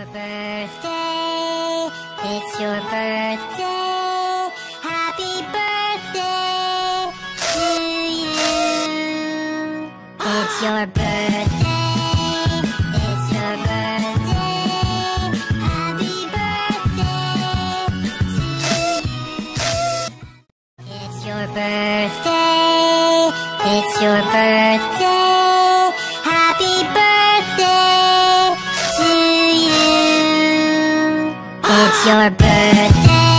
your birthday. It's your birthday. Happy birthday to you. It's your birthday. It's your birthday. Happy birthday to you. It's your birthday. It's your birthday. It's your birthday.